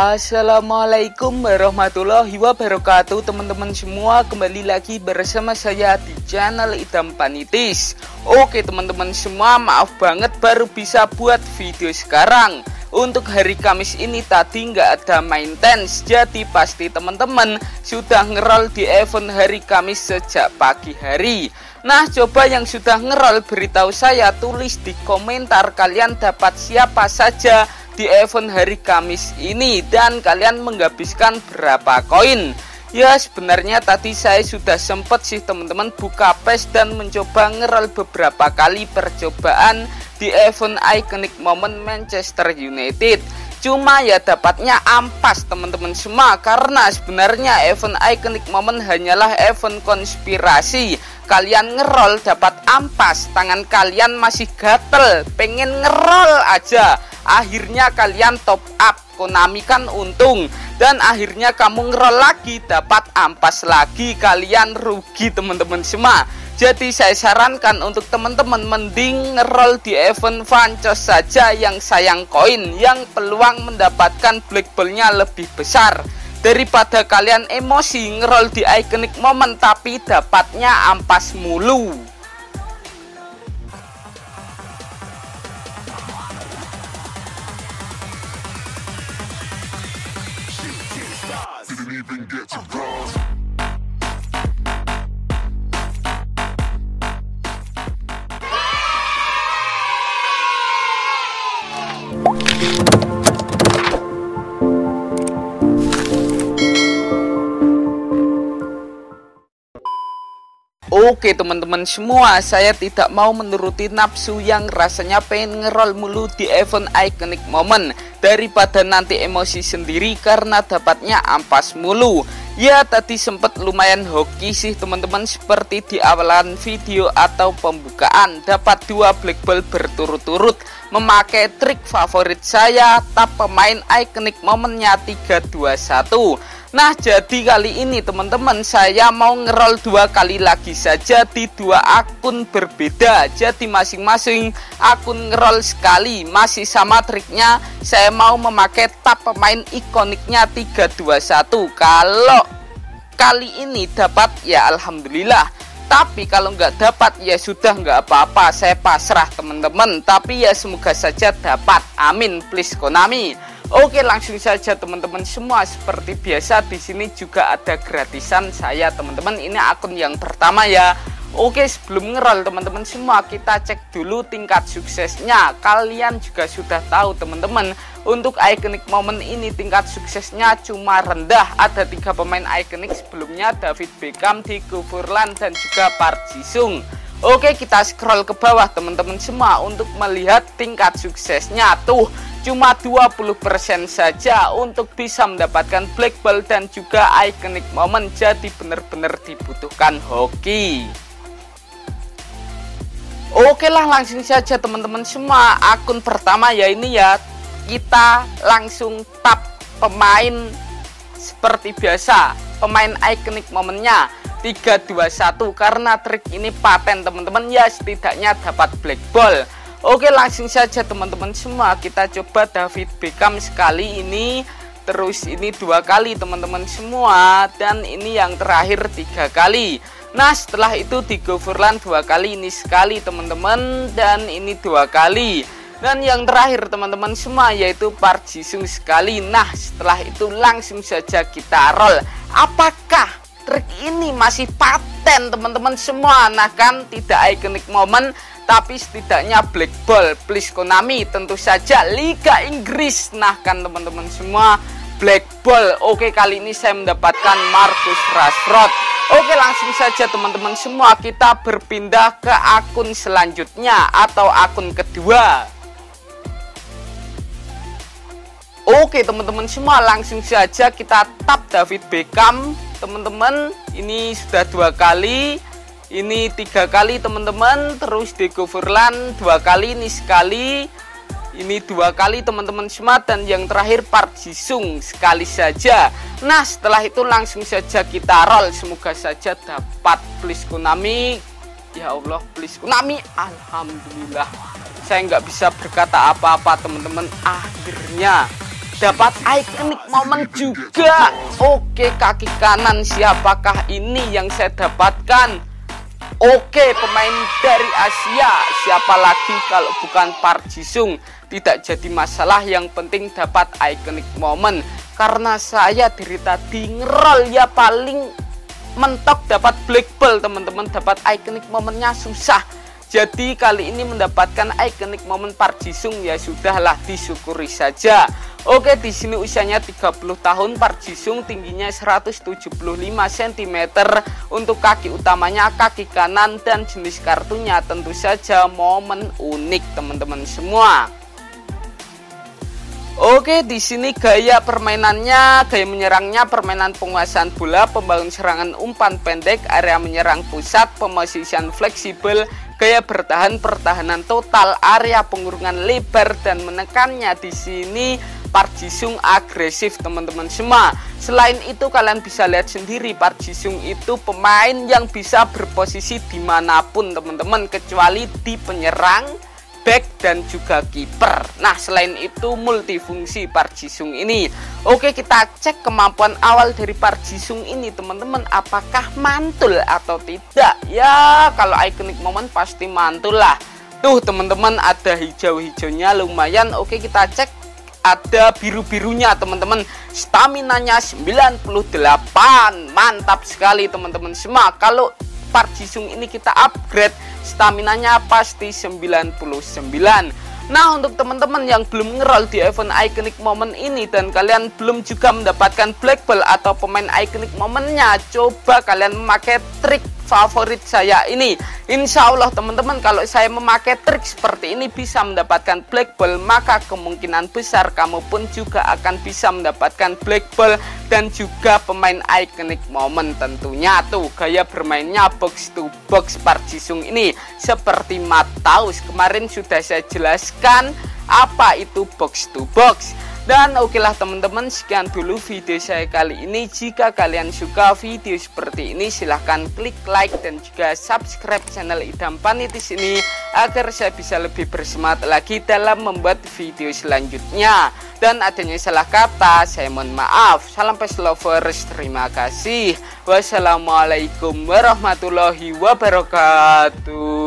Assalamualaikum warahmatullahi wabarakatuh teman-teman semua. Kembali lagi bersama saya di channel Idam Panitis. Oke teman-teman semua maaf banget baru bisa buat video sekarang. Untuk hari Kamis ini tadi nggak ada maintenance Jadi pasti teman-teman sudah ngerol di event hari Kamis sejak pagi hari. Nah coba yang sudah ngerol beritahu saya tulis di komentar kalian dapat siapa saja di event hari Kamis ini dan kalian menghabiskan berapa koin? Ya sebenarnya tadi saya sudah sempat sih teman-teman buka PES dan mencoba ngerol beberapa kali percobaan di event Iconic Moment Manchester United Cuma ya dapatnya ampas teman-teman semua Karena sebenarnya event Iconic Moment hanyalah event konspirasi. Kalian ngerol dapat ampas Tangan kalian masih gatel Pengen ngerol aja. Akhirnya kalian top up Konami kan untung. Dan akhirnya kamu ngerol lagi dapat ampas lagi kalian rugi teman-teman semua jadi saya sarankan untuk teman-teman mending ngerol di event Vancos saja yang sayang koin yang peluang mendapatkan black ballnya lebih besar daripada kalian emosi ngerol di iconic moment tapi dapatnya ampas mulu. Oke teman-teman semua, saya tidak mau menuruti nafsu yang rasanya pengen ngerol mulu di event iconic moment Daripada nanti emosi sendiri karena dapatnya ampas mulu. Ya tadi sempat lumayan hoki sih teman-teman seperti di awalan video atau pembukaan Dapat dua black ball berturut-turut Memakai trik favorit saya, tap pemain iconic momennya 321 Nah jadi kali ini teman-teman saya mau ngerol dua kali lagi saja di dua akun berbeda. Jadi masing-masing akun ngerol sekali. Masih sama triknya Saya mau memakai tab pemain ikoniknya 321 Kalau kali ini dapat ya Alhamdulillah. Tapi kalau nggak dapat ya sudah nggak apa-apa. Saya pasrah teman-teman. Tapi ya semoga saja dapat. Amin. Please Konami Oke langsung saja teman-teman. Semua seperti biasa di sini juga ada gratisan saya teman-teman. Ini akun yang pertama ya. Oke sebelum ngerol teman-teman semua kita cek dulu tingkat suksesnya. Kalian juga sudah tahu teman-teman Untuk iconic moment ini tingkat suksesnya cuma rendah. Ada tiga pemain iconic sebelumnya David Beckham, Diego Forlan dan juga Park Jisung. Oke kita scroll ke bawah teman-teman semua Untuk melihat tingkat suksesnya. Tuh cuma 20% saja untuk bisa mendapatkan black ball dan juga iconic moment jadi benar-benar dibutuhkan hoki. Oke lah langsung saja teman-teman. Semua akun pertama ya ini ya. Kita langsung tap pemain seperti biasa. Pemain iconic momennya 321 karena trik ini paten teman-teman. Ya setidaknya dapat black ball Oke langsung saja teman-teman semua kita coba David Beckham sekali ini terus ini dua kali teman-teman semua dan ini yang terakhir tiga kali. Nah setelah itu di Furlan dua kali ini sekali teman-teman dan ini dua kali. Dan yang terakhir teman-teman semua yaitu Park Jisung sekali. Nah setelah itu langsung saja kita roll. Apakah trik ini masih paten teman-teman semua? Nah kan tidak iconic moment tapi setidaknya Black Ball please Konami tentu saja Liga Inggris. Nah kan teman-teman semua Black Ball. Oke kali ini saya mendapatkan Marcus Rashford. Oke langsung saja teman-teman semua kita berpindah ke akun selanjutnya atau akun kedua. Oke teman-teman semua langsung saja kita tap David Beckham. Teman-teman ini sudah dua kali ini tiga kali teman-teman. Terus di Furlan dua kali ini sekali ini dua kali teman-teman semua dan yang terakhir Park Jisung sekali saja. Nah setelah itu langsung saja kita roll. Semoga saja dapat please Konami ya Allah please Konami Alhamdulillah. Saya nggak bisa berkata apa-apa teman-teman. Akhirnya dapat ikonik momen juga. Oke kaki kanan. Siapakah ini yang saya dapatkan Oke, pemain dari Asia. Siapa lagi kalau bukan Park Jisung? Tidak jadi masalah, yang penting dapat iconic moment. Karena saya dari tadi ngerol ya paling mentok dapat black ball, teman-teman. Dapat iconic momennya susah. Jadi kali ini mendapatkan iconic momen Park Jisung ya sudahlah disyukuri saja. Oke, di sini usianya 30 tahun, Park Jisung tingginya 175 cm. Untuk kaki utamanya kaki kanan dan jenis kartunya tentu saja momen unik teman-teman semua. Oke, di sini gaya permainannya, gaya menyerangnya permainan penguasaan bola, pembangun serangan umpan pendek, area menyerang pusat, pemosisian fleksibel, gaya bertahan pertahanan total, area pengurungan lebar dan menekannya di sini Park Jisung agresif teman-teman semua. Selain itu kalian bisa lihat sendiri Park Jisung itu pemain yang bisa berposisi di mana pun teman-teman kecuali di penyerang back dan juga kiper. Nah, selain itu multifungsi Park Jisung ini. Oke, kita cek kemampuan awal dari Park Jisung ini, teman-teman. Apakah mantul atau tidak? Ya, kalau iconic moment pasti mantul lah. Tuh, teman-teman, ada hijau-hijaunya lumayan. Oke, kita cek ada biru-birunya teman-teman stamina-nya 98 mantap sekali teman-teman semua kalau Park Jisung ini kita upgrade Staminanya pasti 99 Nah untuk teman-teman yang belum ngerol di event Iconic Moment ini Dan kalian belum juga mendapatkan Black Ball atau pemain Iconic Momentnya Coba kalian memakai trik favorit saya ini. Insya Allah teman-teman kalau saya memakai trik seperti ini bisa mendapatkan black ball maka kemungkinan besar kamu pun juga akan bisa mendapatkan black ball dan juga pemain iconic moment tentunya. Tuh gaya bermainnya box to box Parjisung ini. Seperti Mataus kemarin sudah saya jelaskan apa itu box to box dan oke lah teman-teman sekian dulu video saya kali ini. Jika kalian suka video seperti ini silahkan klik like dan juga subscribe channel Idam Panitis ini Agar saya bisa lebih bersemangat lagi dalam membuat video selanjutnya. Dan adanya salah kata saya mohon maaf. Salam peace lovers terima kasih. Wassalamualaikum warahmatullahi wabarakatuh